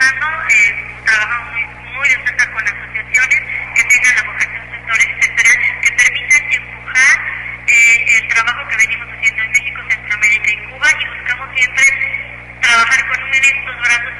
Eh, trabajamos muy, muy de cerca con asociaciones que tengan la vocación sectorial, sectorial que permitan empujar eh, el trabajo que venimos haciendo en México, Centroamérica y Cuba y buscamos siempre trabajar con un estos brazos